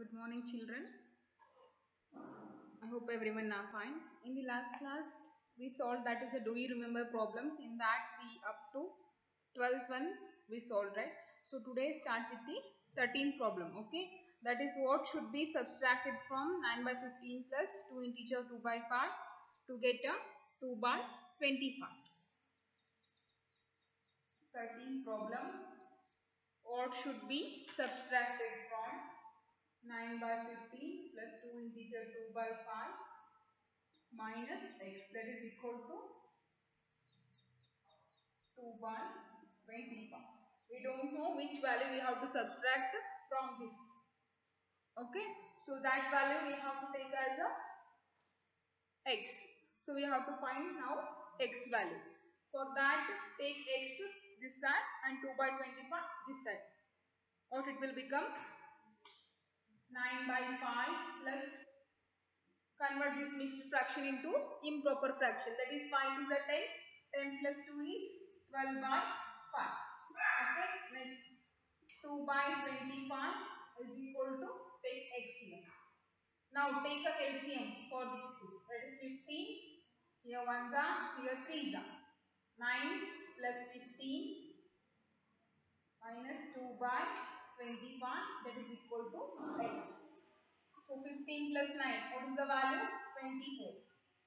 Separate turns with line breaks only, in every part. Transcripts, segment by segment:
Good morning, children. I hope everyone are fine. In the last class, we solved that is a do you remember problems. In that, we up to 12th one we solved, right? So today start with the 13th problem, okay? That is what should be subtracted from 9 by 15 plus 2 integer 2 by 5 to get a 2 by 25. 13th problem what should be subtracted from 9 by 15 plus 2 integer 2 by 5 minus x that is equal to 2 by 25. We don't know which value we have to subtract from this. Okay. So that value we have to take as a x. So we have to find now x value. For that take x this side and 2 by 25 this side. What it will become? 9 by 5 plus convert this mixed fraction into improper fraction. That is 5 to the 10 10 plus 2 is 12 by 5 okay next. 2 by 25 is equal to take here now take a LCM for these two. That is 15 here 1 are here 3 are 9 plus 15 minus 2 by 25 that is equal to x so 15 plus 9, what is the value? 24.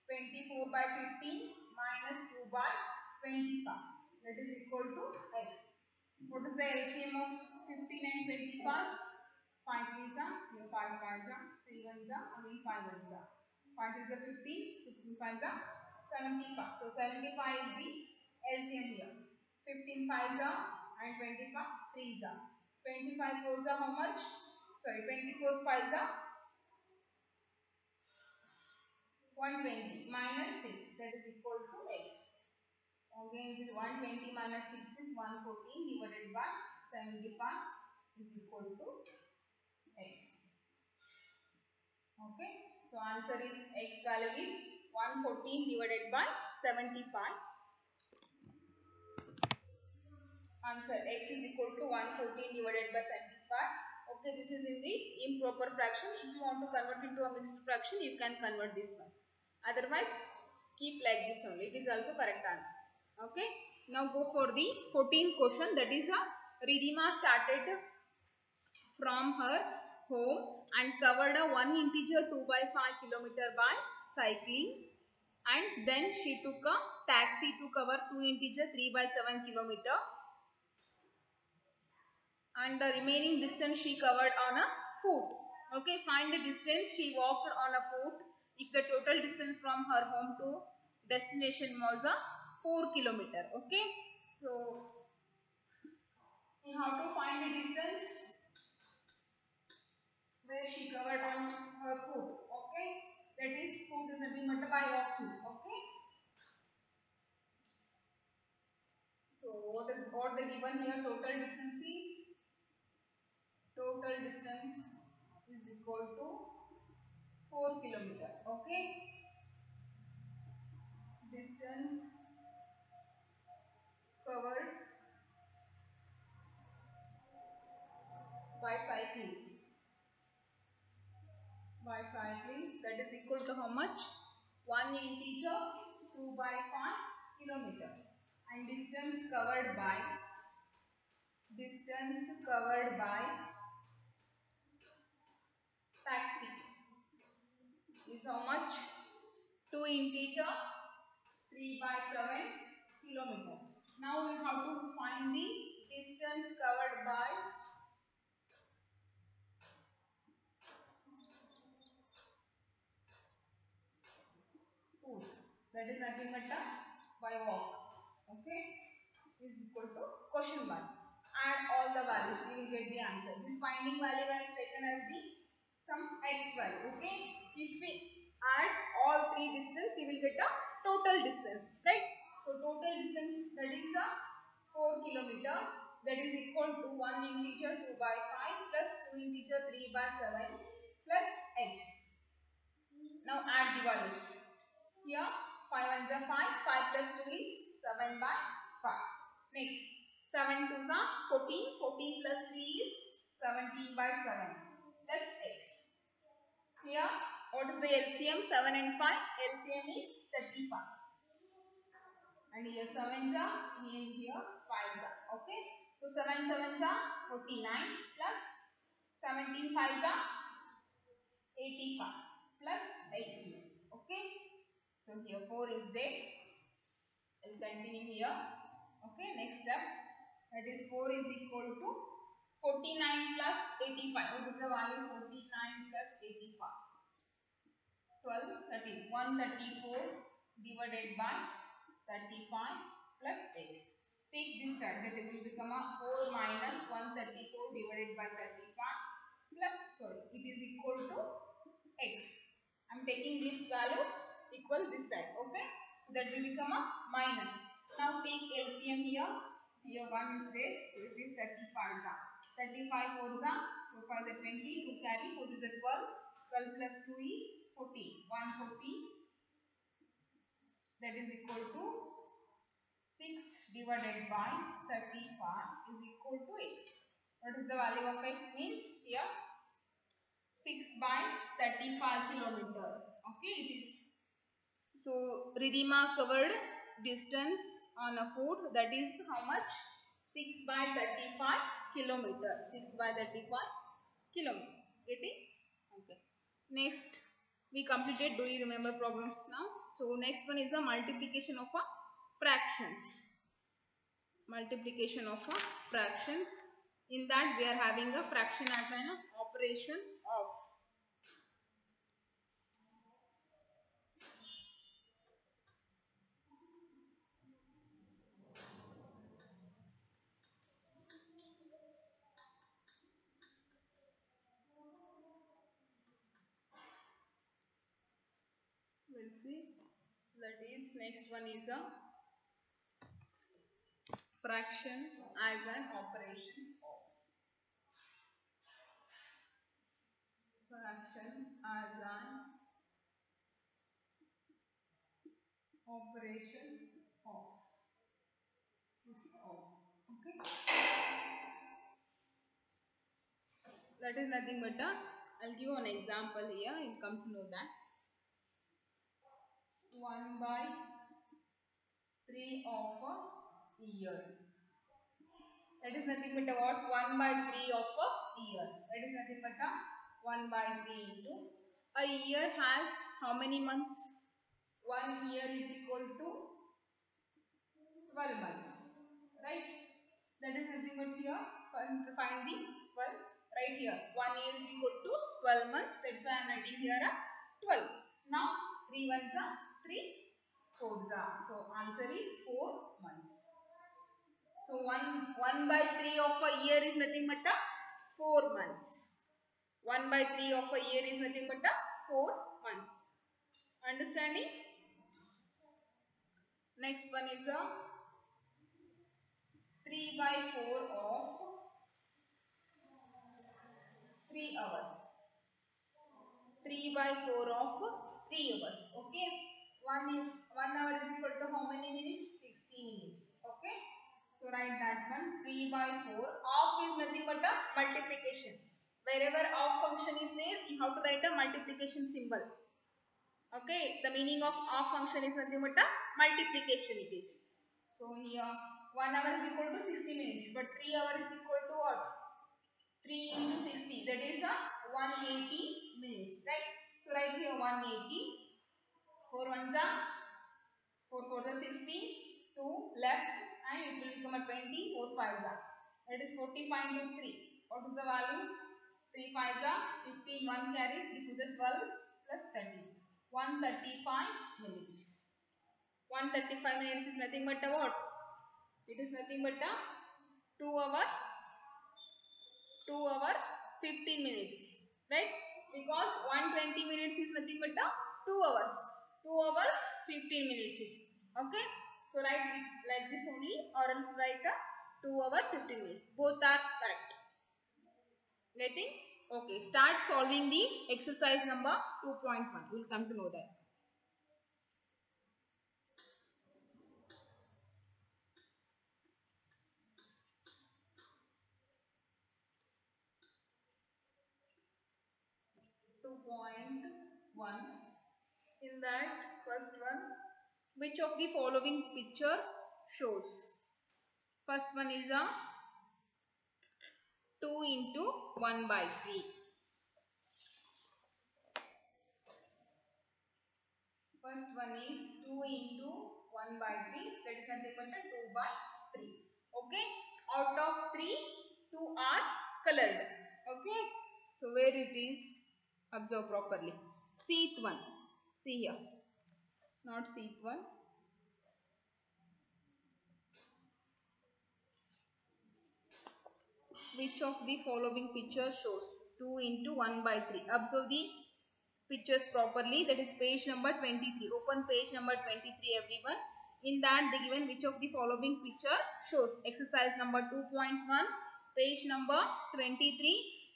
24 by 15 minus 2 by 25. That is equal to x. What is the LCM of 15 and 25? 5 is the, here 5 5 is 3 1 is again 5 1 is 5 is the 15, 15 5 is 75. So 75 is the LCM here. 15 5 is and 25 3 is 25 4 is how much? Sorry, 24 5 is 120 minus 6 that is equal to x. Again this 120 minus 6 is 114 divided by 75 is equal to x. Okay. So answer is x value is 114 divided by 75. Answer x is equal to 114 divided by 75. Okay, this is in the improper fraction. If you want to convert into a mixed fraction, you can convert this one. Otherwise, keep like this only. It is also correct answer. Okay. Now go for the 14th question. That is uh, a Ridhima started from her home and covered a 1 integer 2 by 5 kilometer by cycling and then she took a taxi to cover 2 integer 3 by 7 kilometer and the remaining distance she covered on a foot. Okay, find the distance she walked on a foot if the total distance from her home to destination was a 4 kilometer. Okay, so you have to find the distance where she covered on her foot. Okay, that is foot is nothing but by walking. Okay. So what is what the given here total distance is total distance is equal to 4 kilometer okay? Distance covered by cycling. By cycling that is equal to how much? 1 integer 2 by 1 kilometer. And distance covered by distance covered by taxi is how much? 2 integer 3 by 7 kilometer. Now we have to find the distance covered by foot that is nothing but by walk. Okay? Is equal to question mark add all the values. You will get the answer. This finding value I have taken as the some x value okay? If we add all three distance you will get a total distance right? So total distance that is a 4 kilometer that is equal to 1 integer 2 by 5 plus 2 integer 3 by 7 plus x. Now add the values. Here 5 1 is 5 5 plus 2 is 7 by 5 next 7 2 is 14 14 plus 3 is 17 by 7 plus x. Here, what is the LCM? 7 and 5. LCM is 35. And here 7 are, here, here 5 are. Okay. So 7 7 are 49 plus 17 5 are 85 plus LCM. Okay. So here 4 is there. I'll continue here. Okay. Next step. That is 4 is equal to 49 plus 85. What is the value? 49 plus 85. 12, 13. 134 divided by 35 plus x. Take this side. That it will become a 4 minus 134 divided by 35 plus, sorry, it is equal to x. I am taking this value equal this side. Okay. So that will become a minus. Now take LCM here. Here 1 is there. So it is 35 down. 35 4 is 4 5 is 20. 2 carry. 4 is 12. 12 plus 2 is 40. 140. That is equal to 6 divided by 35 is equal to x. What is the value of x means here 6 by 35 kilometer. Okay, it is. So, Ridhima covered distance on a foot that is how much? 6 by 35 kilometer. 6 by 35 kilometer. Getting? Okay. Next, we completed. Do you remember problems now? So, next one is the multiplication of a fractions. Multiplication of a fractions. In that, we are having a fraction as an operation of. We'll see. Next one is a fraction as an operation of. Fraction as an operation of. Okay. That is nothing but a, I'll give an example here, you'll come to know that. 1 by 3 of a year. That is nothing but what? 1 by 3 of a year. That is nothing but a 1 by 3 into. A year has how many months? 1 year is equal to 12 months. Right? That is nothing but here. Find the 12. Right here. 1 year is equal to 12 months. That's why I am writing here a 12. Now 3 ones are 3 fours are. So answer is 4 months. So 1, 1 by 3 of a year is nothing but a 4 months. 1 by 3 of a year is nothing but a 4 months. Understanding? Next one is a 3 by 4 of 3 hours. 3 by 4 of 3 hours. Okay. 1 is 1 hour is equal to how many minutes? 60 minutes. Okay. So write that one 3 by 4. Of is nothing but a multiplication. Wherever of function is there, you have to write a multiplication symbol. Okay. The meaning of of function is nothing but a multiplication it is. So here 1 hour is equal to 60 minutes. But 3 hour is equal to what? 3 into 60. That is uh, a 180 minutes. Right. So write here 180. 4 ones are 4 4 the 60, 2 left and it will become a 20, 4 5 are. That is 45 into 3. What is the value? 3 5 are 15, 1 carried, this is a 12 plus 30. 135 minutes. 135 minutes is nothing but a what? It is nothing but a 2 hour, 2 hour 15 minutes. Right? Because 120 minutes is nothing but a 2 hours. 2 hours 15 minutes is. Okay. So write it like this only or else write a 2 hours 15 minutes. Both are correct. Getting? Okay. Start solving the exercise number 2.1. We will come to know that. 2.1 in that first one which of the following picture shows? First one is a 2 into 1 by 3 first one is 2 into 1 by 3 that is nothing a 2 by 3 okay? Out of 3 2 are colored. Okay? So where it is? Observe properly. Seeth one. See here not one which of the following picture shows? 2 into 1 by 3 observe the pictures properly. That is page number 23 open page number 23 everyone. In that they given which of the following picture shows? Exercise number 2.1 page number 23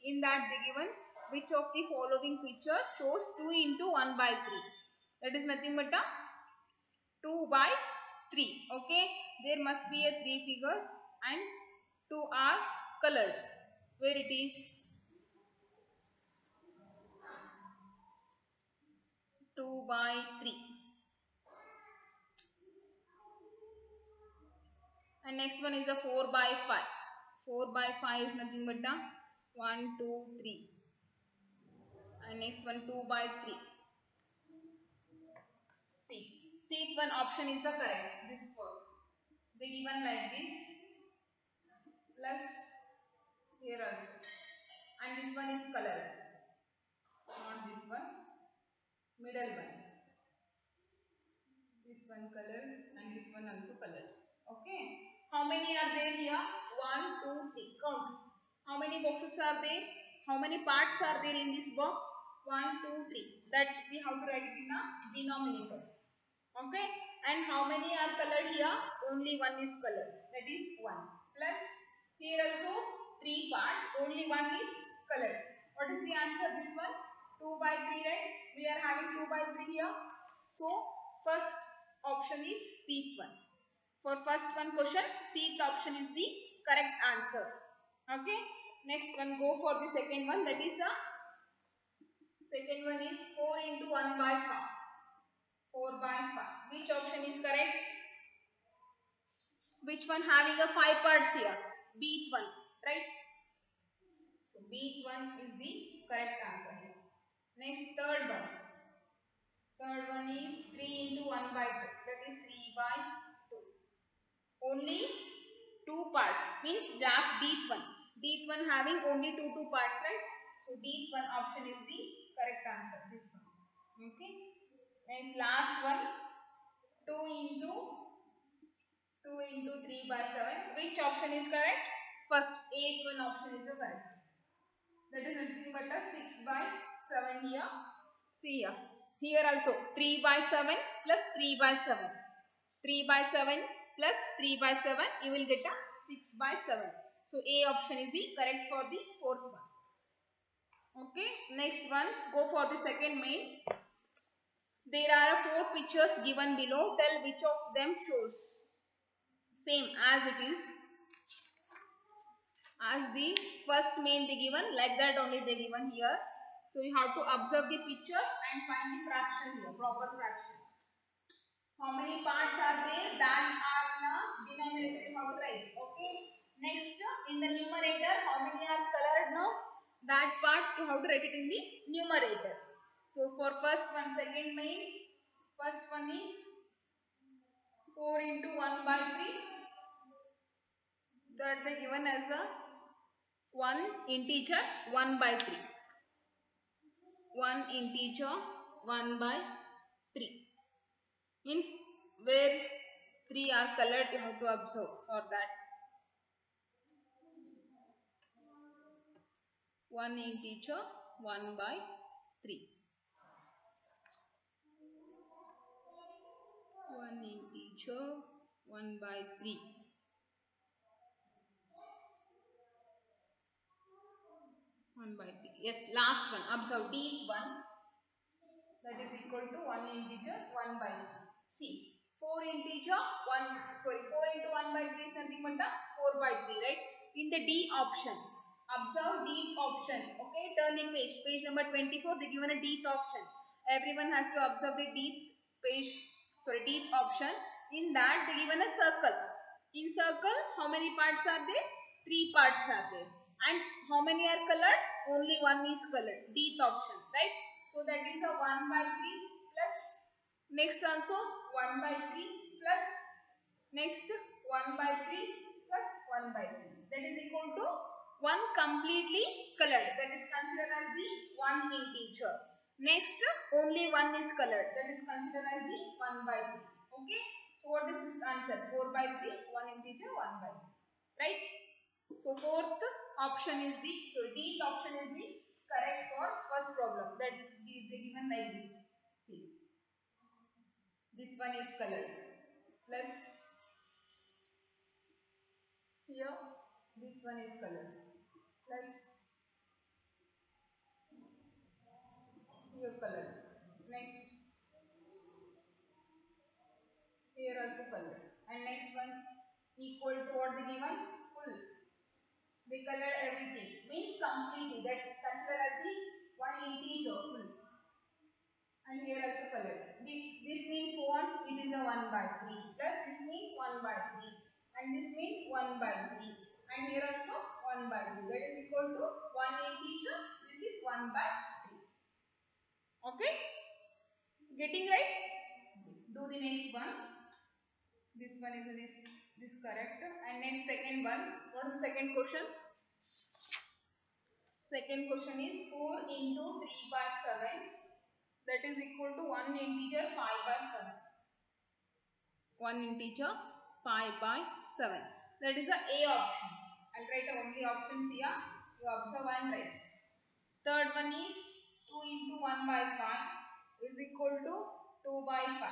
in that they given which of the following picture shows? 2 into 1 by 3 that is nothing but a 2 by 3 okay? There must be a three figures and two are colored. Where it is? 2 by 3 and next one is the 4 by 5 4 by 5 is nothing but a 1 2 3 and next one 2 by 3 see one option is the correct this four they given like this. Plus here also. And this one is color. Not this one. Middle one. This one color and this one also colored okay? How many are there here? One two three. Count. How many boxes are there? How many parts are there in this box? One two three. That we have to write it in the denominator okay? And how many are colored here? Only one is colored. That is one. Plus here also three parts. Only one is colored. What is the answer this one? 2 by 3 right? We are having 2 by 3 here. So first option is C one. For first one question C option is the correct answer. Okay? Next one go for the second one. That is a second one is 4 into 1 by 5 4 by 5 which option is correct? Which one having a 5 parts here? B one right? So b one is the correct answer here. Next third one. Third one is 3 into 1 by 2 that is 3 by 2 only two parts means just d one. D one having only two two parts right? So d one option is the correct answer this one. Okay Next last one 2 into 2 into 3 by 7. Which option is correct? First eighth one option is the correct. That is nothing but a 6 by 7 here. See here. Here also 3 by 7 plus 3 by 7. 3 by 7 plus 3 by 7 you will get a 6 by 7. So A option is the correct for the fourth one. Okay. Next one go for the second main. There are four pictures given below. Tell which of them shows. Same as it is. As the first main they given, like that only they given here. So you have to observe the picture and find the fraction here, proper fraction. How many parts are there? That are in a denominator you have to write. Okay. Next, in the numerator, how many are colored now? That part you have to write it in the numerator. So for first one, second main, first one is 4 into 1 by 3. That they given as a 1 integer 1 by 3. 1 integer 1 by 3. Means where 3 are colored you have to observe for that. 1 integer 1 by 3. 1 integer 1 by 3 1 by 3 yes last one. Observe d1 that is equal to 1 integer 1 by 3 see 4 integer 1 sorry 4 into 1 by 3 is nothing but a 4 by 3 right? In the d option. Observe d option. Okay, turn the page. Page number 24, they given a Dth option. Everyone has to observe the d page, sorry, Dth option. In that, they given a circle. In circle, how many parts are there? Three parts are there. And how many are colored? Only one is colored. Dth option, right? So that is a 1 by 3 plus. Next also 1 by 3 plus. Next 1 by 3 plus 1 by 3. That is equal to 1 completely colored. That is considered as the 1 integer. Next only 1 is colored. That is considered as the 1 by 3. Okay. So what is this answer? 4 by 3, 1 integer, 1 by 3. Right. So fourth option is the, so D option is the correct for first problem. That is given like this. See. This one is colored. Plus here this one is colored. Plus here colored. Next here also colored. And next one equal to what the given full. They color everything. Means completely. That consider as the one integer full. And here also color. This means what it is a 1 by 3 plus this means 1 by 3 and this means 1 by 3 and here also 1 by 3 that is equal to 1 integer. This is 1 by 3 okay? Getting right? Do the next one. This one is this this correct. And next second one what is the second question. Second question is 4 into 3 by 7 that is equal to 1 integer 5 by 7 1 integer 5 by 7 that is a a option. I'll write only options here. You observe and write. Third one is 2 into 1 by 5 is equal to 2 by 5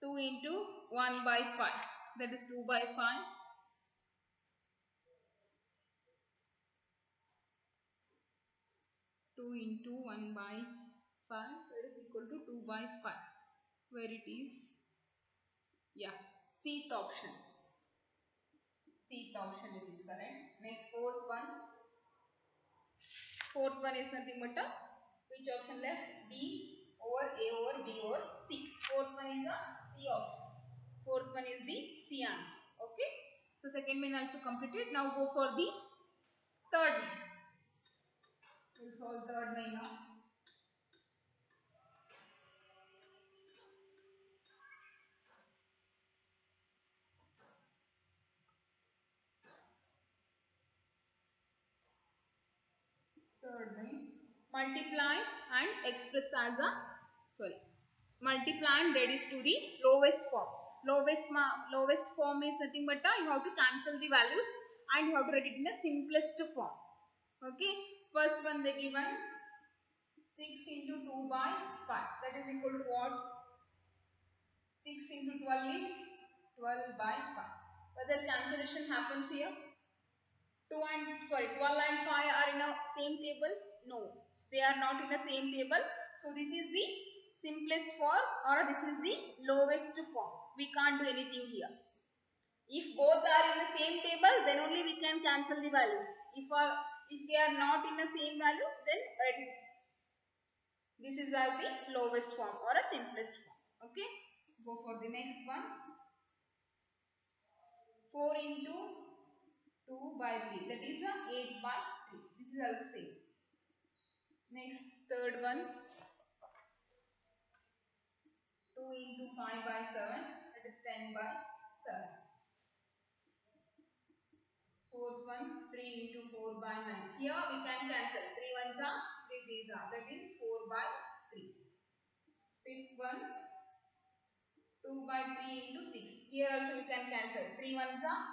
2 into 1 by 5 that is 2 by 5 2 into 1 by 5 that is equal to 2 by 5 where it is yeah Cth option Cth option it is correct next fourth one fourth one is nothing but a which option left D over A over B over C fourth one is a C option fourth one is the C answer okay? So second main also completed. Now go for the third main. We'll solve third main now. Third main. Multiply and express as a sorry. Multiply and reduce to the lowest form lowest lowest form is nothing but a, you have to cancel the values and you have to write it in the simplest form. Okay? First one they given 6 into 2 by 5 that is equal to what? 6 into 12 is 12 by 5 whether cancellation happens here. 2 and sorry 12 and 5 are in a same table? No. They are not in the same table. So this is the simplest form or this is the lowest form. We can't do anything here. If both are in the same table then only we can cancel the values. If our if they are not in the same value then this is as the lowest form or a simplest form. Okay? Go for the next one. 4 into 2 by 3 that is a 8 by 3 this is also same next third one 2 into 5 by 7 that is 10 by 7 fourth one 3 into 4 by 9 here we can cancel. 3 ones are 3 threes are. That is 4 by 3 fifth one 2 by 3 into 6 here also we can cancel. 3 ones are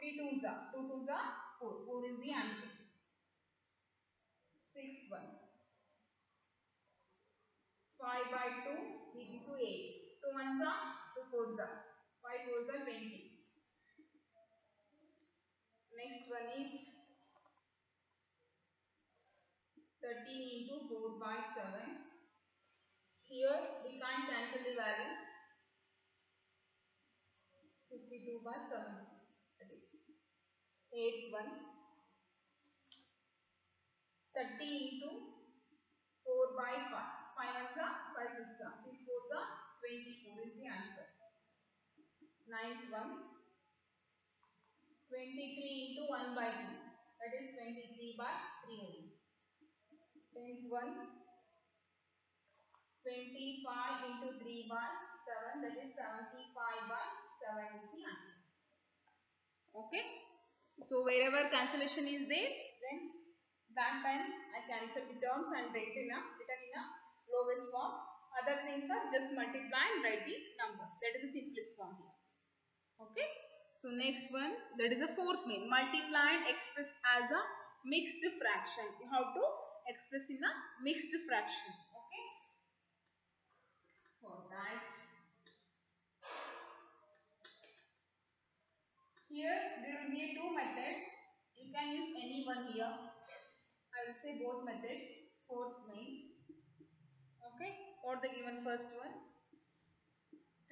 3 twos are. 2 twos are 4 4 is the answer. Sixth one. 5 by 2 into 8 2 ones are 2 fours are 5 fours are 20 next one is 13 into 4 by 7 here we can't cancel the values 52 by 7 that is 8 1 30 into 4 by 5. 5 ones are 5 six are 6 are 24 is the answer. Ninth one. 23 into 1 by 2. That is 23 by 3 only. Tenth one. 25 into 3 by 7. That is 75 by 7 is the answer. Okay. So wherever cancellation is there, then that time I cancel the terms and write in a written in a lowest form. Other things are just multiply and write the numbers. That is the simplest form here. Okay. So next one, that is a fourth main. Multiply and express as a mixed fraction. You have to express in a mixed fraction. Okay. For that, here there will be two methods. You can use any one here. I will say both methods. Fourth main. Okay. What the given first one?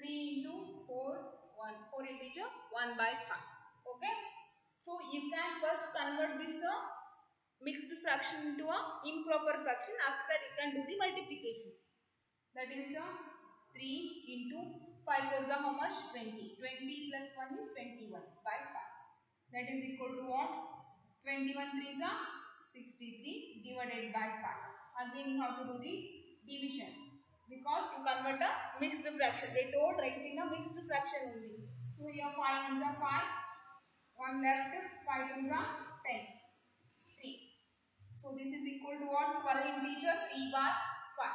3 into 4 1 4 integer 1 by 5 okay? So you can first convert this uh, mixed fraction into a improper fraction. After that you can do the multiplication. That is uh, 3 into 5 for the how much? 20 20 plus 1 is 21 by 5 that is equal to what? 21 3 is 63 divided by 5 again you have to do the division because to convert a mixed fraction. They told write in a mixed fraction only. So here 5 is the 5 1 left 5 to the 10 3 so this is equal to what? 12 integer 3 by 5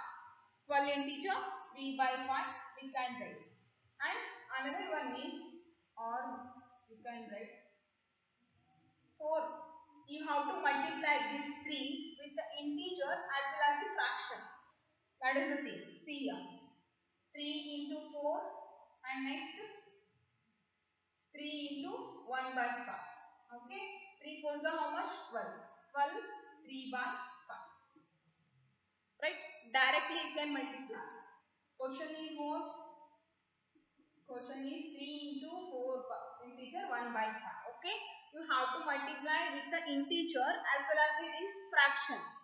12 integer 3 by 5 we can write. And another one is or you can write. 4 you have to multiply this 3 with the integer as well as the fraction that is the thing. See here. 3 into 4 and next 3 into 1 by 5. Okay. 3 4 are how much? 12. 12 3 by 5. Right. Directly you can multiply. Question is what? Question is 3 into 4 integer 1 by 5. Okay. You have to multiply with the integer as well as with this fraction.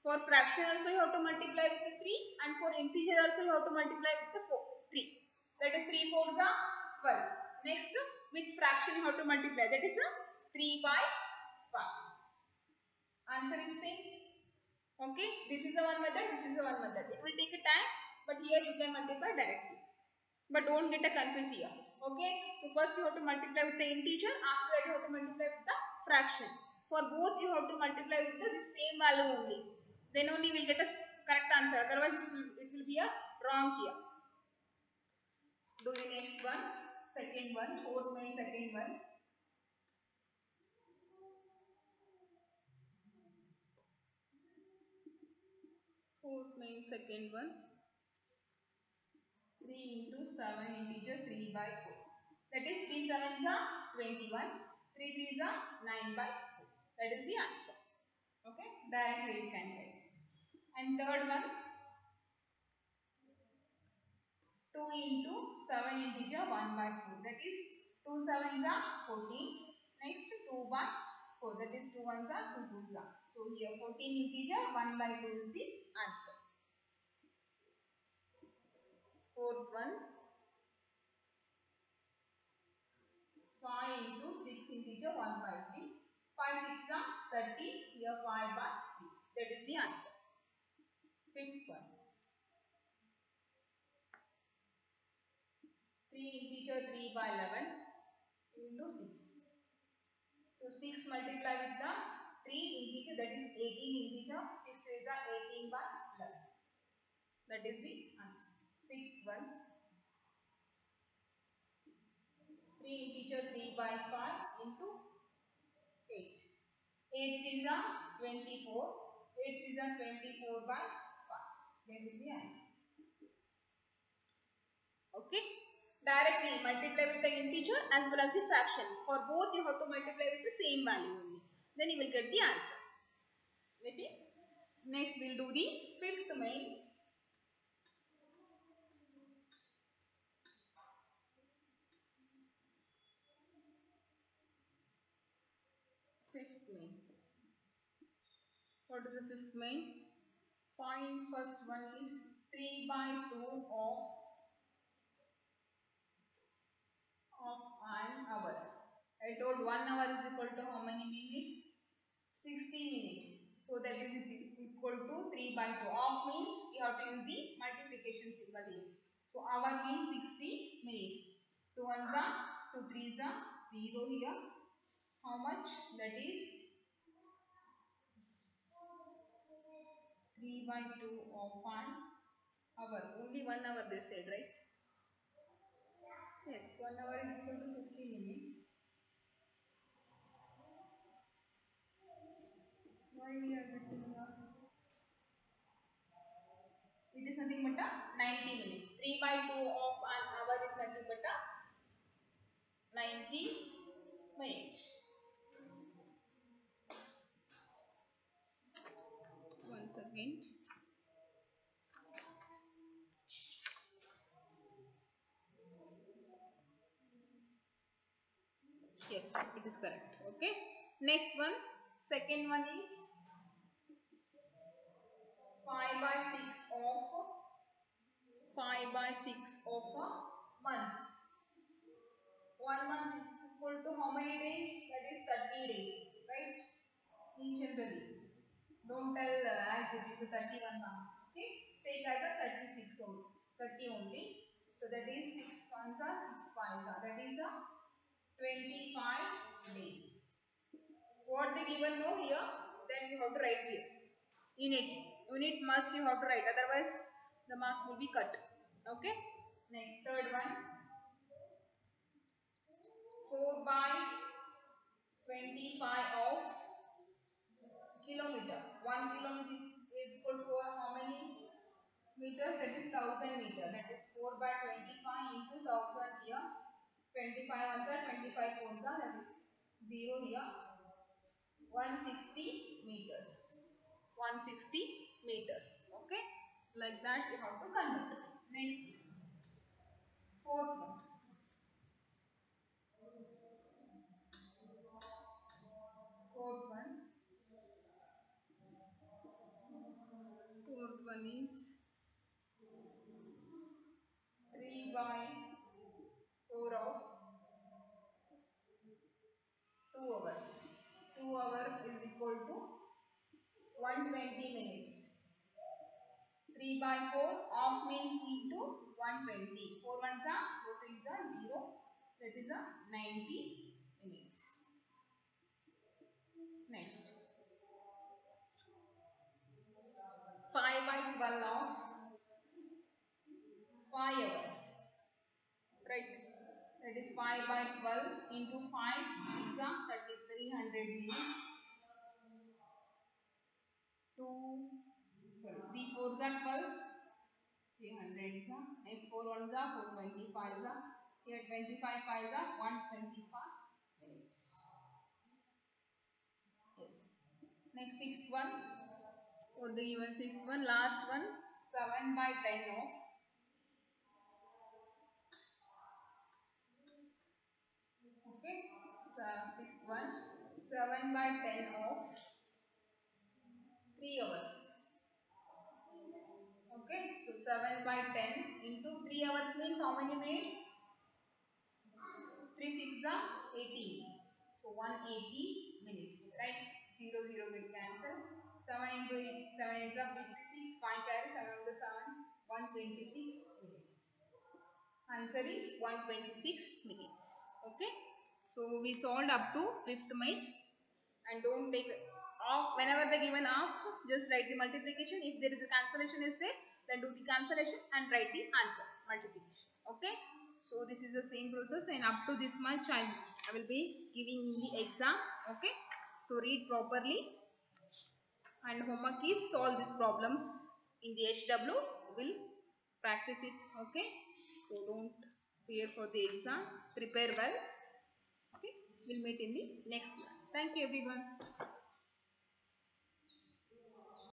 For fraction also you have to multiply with the 3 and for integer also you have to multiply with the 4, 3. That is 3 4s are 12. Next with fraction you have to multiply that is a 3 by 5. Answer is same. Okay. This is the one method, this is the one method. It will take a time but here you can multiply directly. But don't get a confused here. Okay. So first you have to multiply with the integer after that you have to multiply with the fraction. For both you have to multiply with the same value only then only we'll get a correct answer. Otherwise it will, it will be a wrong here. Do the next one. Second one. Fourth main second one. Fourth main second one. 3 into 7 integer 3 by 4 that is 3 sevens are 21 3 threes are 9 by 4 that is the answer. Okay? Directly you can get and third one 2 into 7 integer 1 by 4 that is 2 sevens are 14 next 2 by 4 that is 2 ones are 2 twos are. So here 14 integer 1 by 2 is the answer. Fourth one 5 into 6 integer 1 by 3 5 6 are 30 here 5 by 3 that is the answer fifth one 3 integer 3 by 11 into 6 so 6 multiply with the 3 integer that is 18 integer 6 is the 18 by 11 that is the answer sixth one 3 integer 3 by 5 into 8 8 is a 24 8 is a 24 by 5 that is the answer okay directly multiply with the integer as well as the fraction for both you have to multiply with the same value only then you will get the answer okay next we'll do the fifth main fifth main what is the fifth main find first one is 3 by 2 of of an hour. I told 1 hour is equal to how many minutes? 60 minutes. So that is equal to 3 by 2 of means you have to use the multiplication symbol here. So hour means 60 minutes. 2 ones are 2 threes are 0 here. How much? That is 3 by 2 of an hour only 1 hour they said right yes 1 hour is equal to 60 minutes why we are getting uh, it is nothing but a 90 minutes 3 by 2 of an hour is nothing but a 90 minutes second yes it is correct. Okay. Next one. Second one is 5 by 6 of 5 by 6 of a month. One month is equal to how many days? That is 30 days right? In generally don't tell uh, as it is a 31 month okay take as a 36 only 30 only so that is 6 ones are 6 fives are that is a 25 days. What they given no here, then you have to write here. Unit. Unit must you have to write, otherwise the marks will be cut. Okay. Next, third one. 4 by 25 of kilometer. 1 kilometer is equal to how many meters? That is 1000 meter. That is 4 by 25 into 1000 here. 25 ones are 25 fours that is 0 here 160 meters 160 meters okay like that you have to convert next fourth one fourth one by 4 of 2 hours. 2 hours is equal to 120 minutes. 3 by 4 off means into 120. 4 ones are 4 threes are 0. That is a 90 that is 5 by 12 into 5 is a 3300 minutes 2 sorry 3 4s are 12 300 is a next 4 ones are 425 is a here 25 5 are 125 minutes yes next sixth one or the given sixth one last one 7 by 10 of so sixth one 7 by 10 of 3 hours okay so 7 by 10 into 3 hours means how many minutes 3 6 are 18 so 180 minutes right 0 0 will cancel 7 into 8 7 into 56 5 carry 7 into 7 126 minutes answer is 126 minutes okay so we solved up to fifth main and don't take off whenever they given off just write the multiplication. If there is a cancellation is there then do the cancellation and write the answer multiplication. Okay? So this is the same process and up to this much I, I will be giving in the exam. Okay? So read properly. And homework is solve these problems in the HW will practice it. Okay? So don't fear for the exam. Prepare well we'll meet in the next class thank you everyone